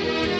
Bye.